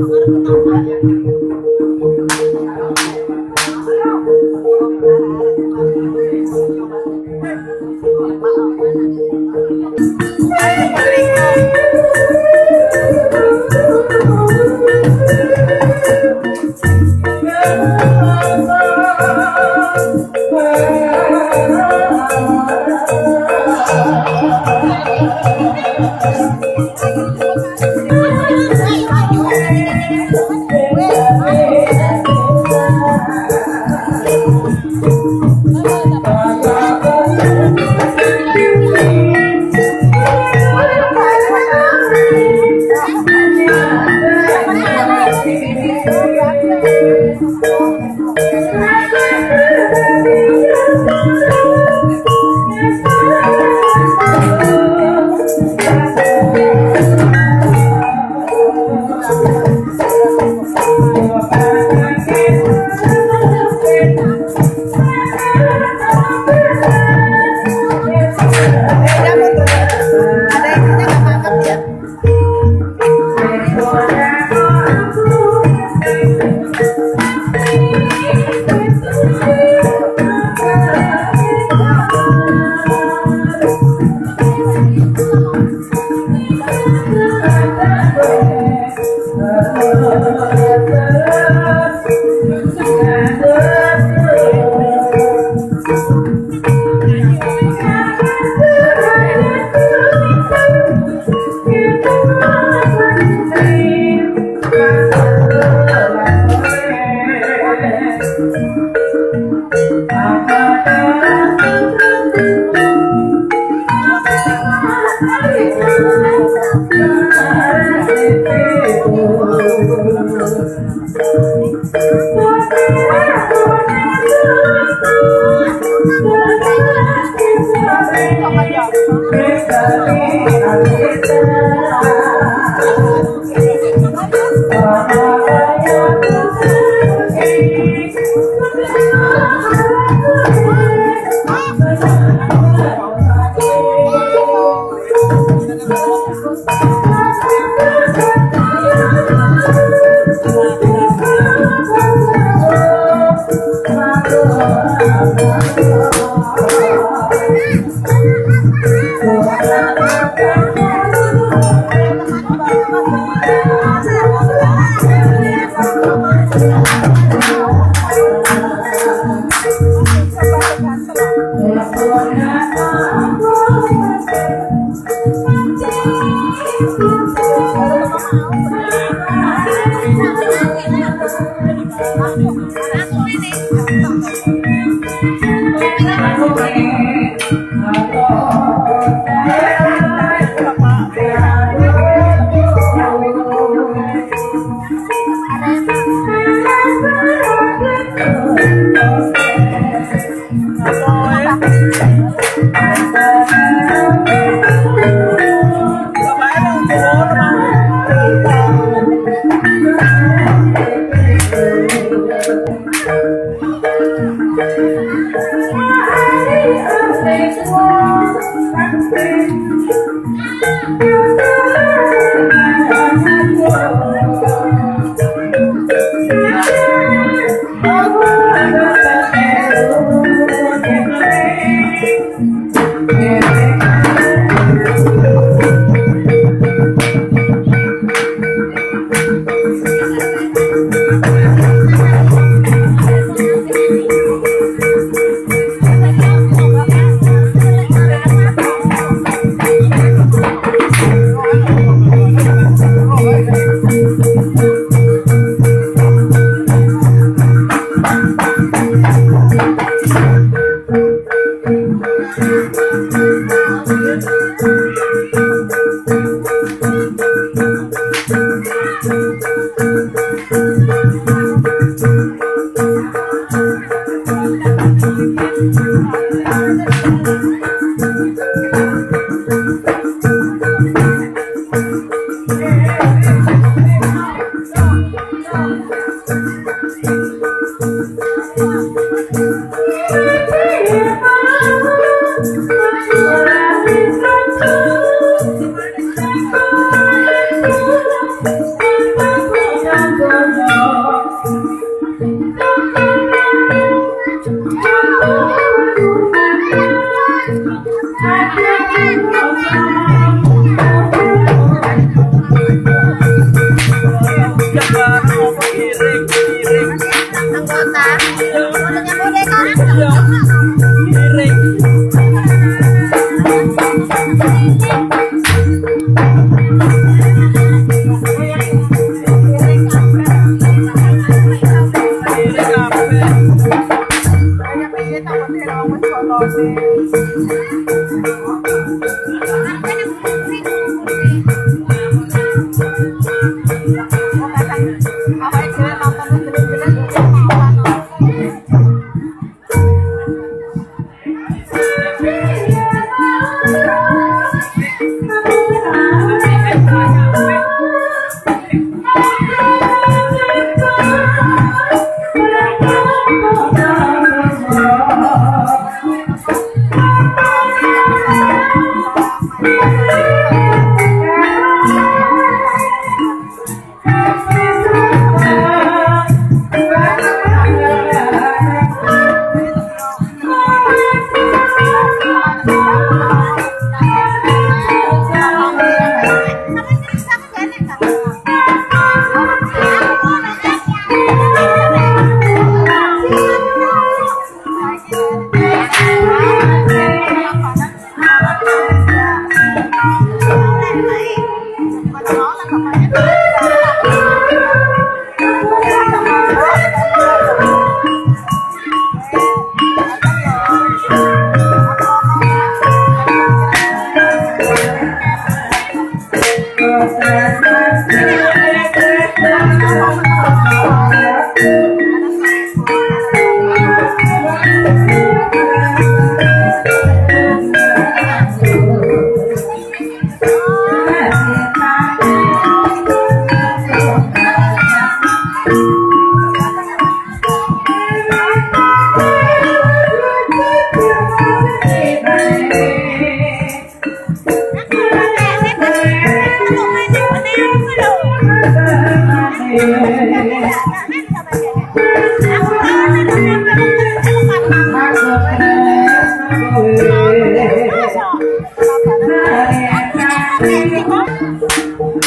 Música Happy 啊。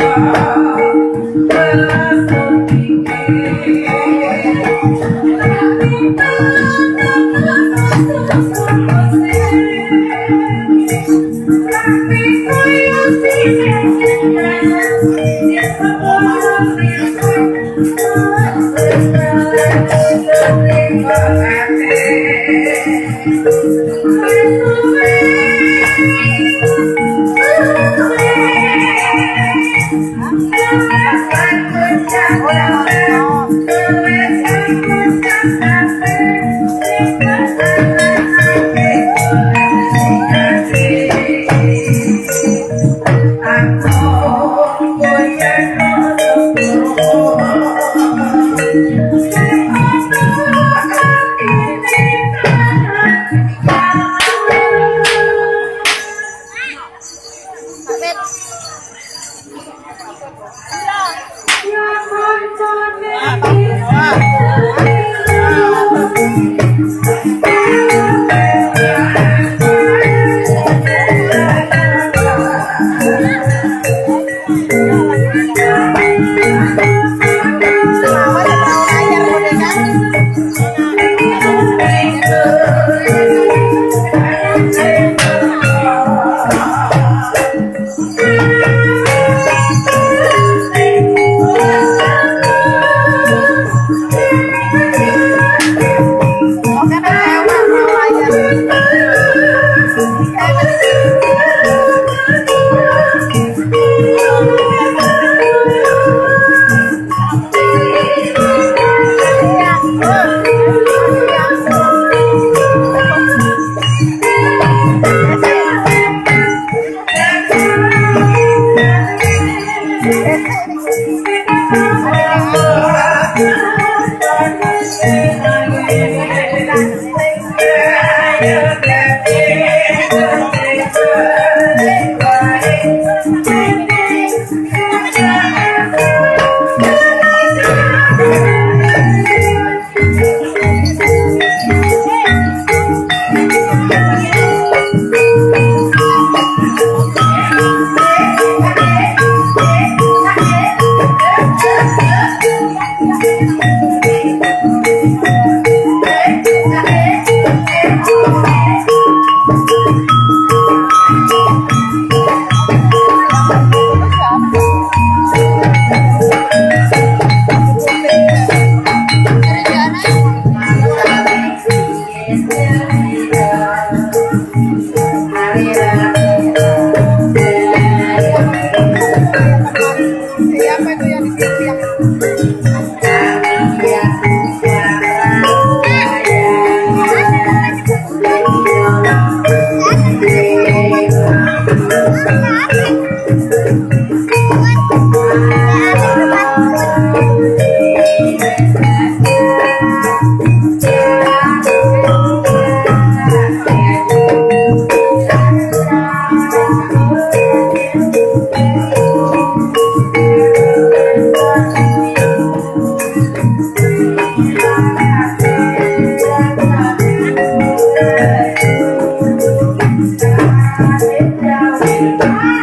Yes,